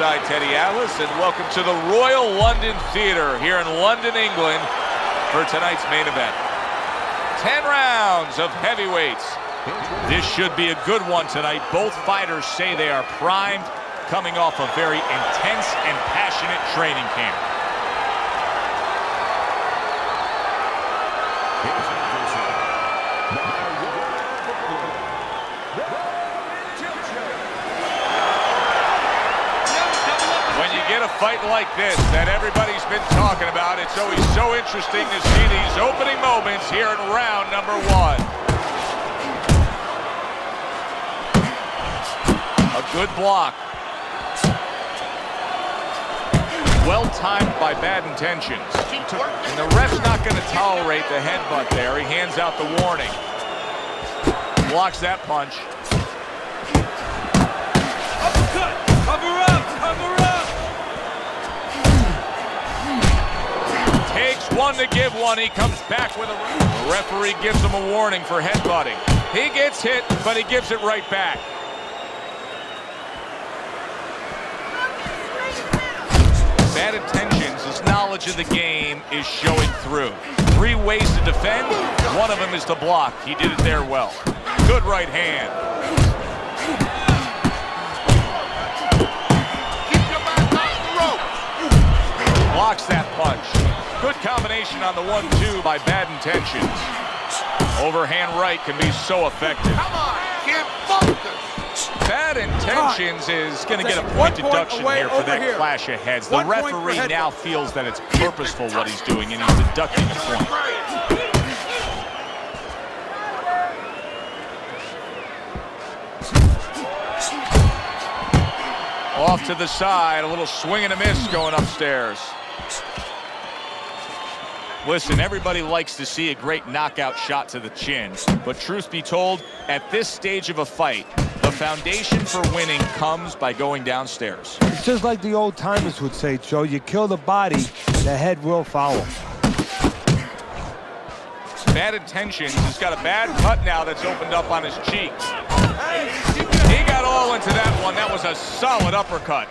alongside Teddy Atlas, and welcome to the Royal London Theatre here in London, England, for tonight's main event. Ten rounds of heavyweights. This should be a good one tonight. Both fighters say they are primed, coming off a very intense and passionate training camp. You a fight like this that everybody's been talking about, it's always so interesting to see these opening moments here in round number one. A good block. Well timed by bad intentions. And the ref's not going to tolerate the headbutt there. He hands out the warning. Blocks that punch. One to give one. He comes back with a... The referee gives him a warning for headbutting. He gets hit, but he gives it right back. Bad intentions, his knowledge of the game is showing through. Three ways to defend. One of them is to block. He did it there well. Good right hand. Blocks that punch. Good combination on the one-two by bad intentions. Overhand right can be so effective. Come on, kid, focus. Bad intentions is going to get a point point deduction away here for that here. clash of heads. The One referee now feels that it's purposeful what he's doing, and he's deducting a point. Off to the side, a little swing and a miss going upstairs. Listen, everybody likes to see a great knockout shot to the chin, but truth be told, at this stage of a fight, the foundation for winning comes by going downstairs. It's just like the old timers would say, Joe. You kill the body, the head will follow. Bad intentions. He's got a bad cut now that's opened up on his cheek. He got all into that one. That was a solid uppercut.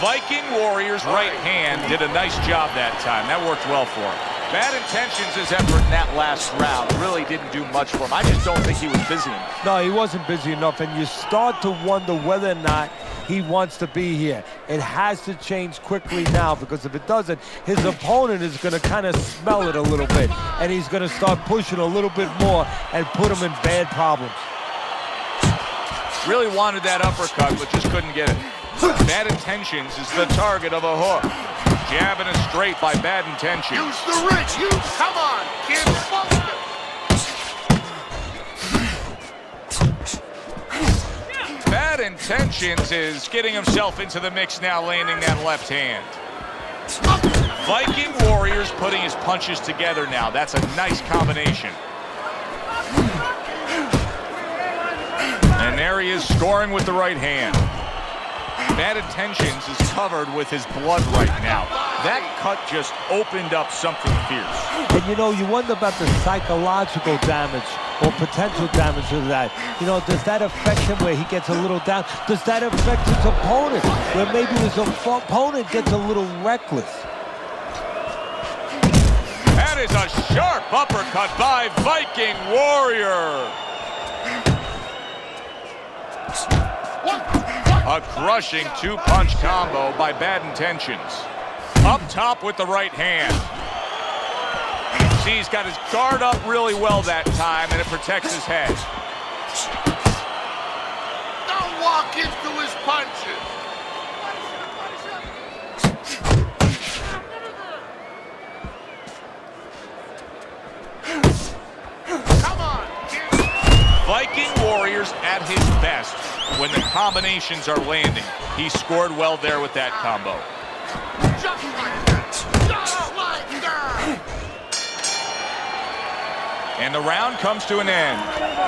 Viking Warriors right hand did a nice job that time. That worked well for him. Bad intentions, his effort in that last round really didn't do much for him. I just don't think he was busy enough. No, he wasn't busy enough, and you start to wonder whether or not he wants to be here. It has to change quickly now because if it doesn't, his opponent is going to kind of smell it a little bit, and he's going to start pushing a little bit more and put him in bad problems. Really wanted that uppercut, but just couldn't get it. Bad intentions is the target of a hook. Jabbing it straight by bad intentions. Use the wrist. You come on, kid. Bad intentions is getting himself into the mix now, landing that left hand. Viking Warriors putting his punches together now. That's a nice combination. And there he is scoring with the right hand. Bad intentions is covered with his blood right now. That cut just opened up something fierce. And you know, you wonder about the psychological damage or potential damage of that. You know, does that affect him where he gets a little down? Does that affect his opponent where maybe his opponent gets a little reckless? That is a sharp uppercut by Viking Warrior. A crushing two-punch combo by Bad Intentions. Up top with the right hand. See, he's got his guard up really well that time, and it protects his head. Don't walk into his punches. Come on. Viking Warriors at his when the combinations are landing. He scored well there with that combo. And the round comes to an end.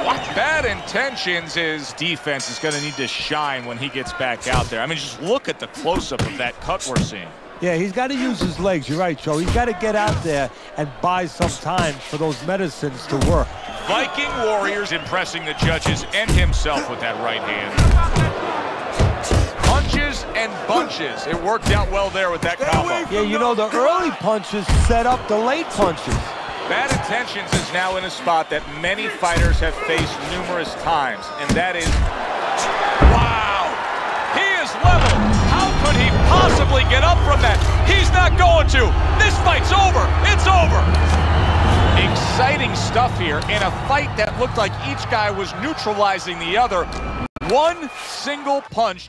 What Bad intentions is defense is going to need to shine when he gets back out there. I mean, just look at the close-up of that cut we're seeing. Yeah, he's got to use his legs. You're right, Joe. He's got to get out there and buy some time for those medicines to work. Viking Warriors impressing the judges and himself with that right hand. punches. And bunches. It worked out well there with that combo. Yeah, you know, the early punches set up the late punches. Bad Intentions is now in a spot that many fighters have faced numerous times, and that is, wow, he is level. Could he possibly get up from that? He's not going to. This fight's over. It's over. Exciting stuff here in a fight that looked like each guy was neutralizing the other. One single punch